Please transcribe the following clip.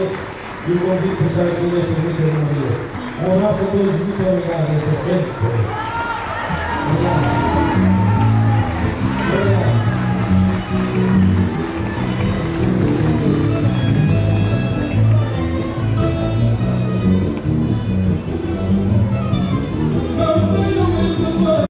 Maria e o convite para estar aqui nesta bonita Maria. Um abraço a todos, muito obrigado, até sempre.